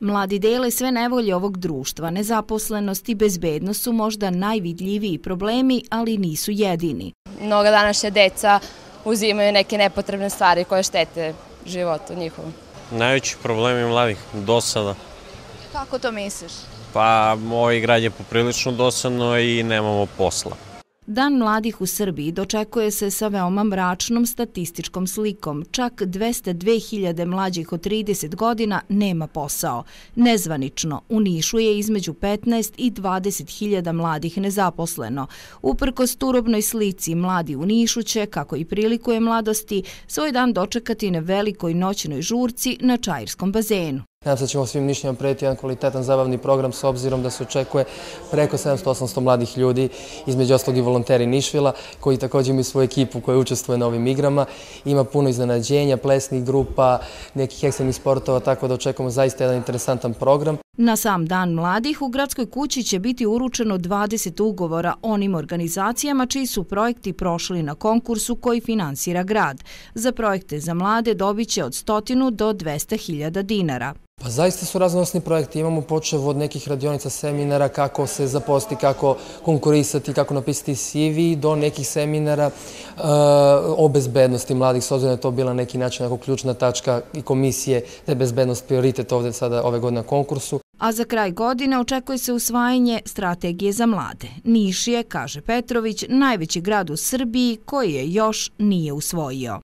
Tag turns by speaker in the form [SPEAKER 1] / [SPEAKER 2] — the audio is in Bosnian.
[SPEAKER 1] Mladi dele sve nevolje ovog društva, nezaposlenost i bezbednost su možda najvidljiviji problemi, ali nisu jedini.
[SPEAKER 2] Mnoga današnja deca uzimaju neke nepotrebne stvari koje štete životu njihovom.
[SPEAKER 3] Najveći problem je mladih dosada.
[SPEAKER 1] Kako to misliš?
[SPEAKER 3] Pa, ovaj grad je poprilično dosadno i nemamo posla.
[SPEAKER 1] Dan mladih u Srbiji dočekuje se sa veoma mračnom statističkom slikom. Čak 202.000 mlađih od 30 godina nema posao. Nezvanično, u Nišu je između 15 i 20.000 mladih nezaposleno. Uprko sturobnoj slici, mladi u Nišu će, kako i prilikuje mladosti, svoj dan dočekati na velikoj noćnoj žurci na Čajirskom bazenu.
[SPEAKER 4] Nadam se da ćemo svim nišnjama prediti jedan kvalitetan zabavni program s obzirom da se očekuje preko 700-800 mladih ljudi, između oslog i volonteri Nišvila, koji također imaju svoju ekipu koja učestvuje na ovim igrama. Ima puno iznenađenja, plesnih grupa, nekih ekstremnih sportova, tako da očekujemo zaista jedan interesantan program.
[SPEAKER 1] Na sam dan mladih u gradskoj kući će biti uručeno 20 ugovora onim organizacijama čiji su projekti prošli na konkursu koji finansira grad. Za projekte za mlade dobit će od 100 do 200 hiljada dinara.
[SPEAKER 4] Pa zaista su raznosni projekti. Imamo počev od nekih radionica, seminara, kako se zaposti, kako konkurisati, kako napisati CV, do nekih seminara uh, o bezbednosti mladih. S obzirom je to bila neki način ključna tačka i komisije da je bezbednost prioritet ovde sada ove godine na konkursu.
[SPEAKER 1] A za kraj godine očekuje se usvajanje strategije za mlade. Niš je, kaže Petrović, najveći grad u Srbiji koji je još nije usvojio.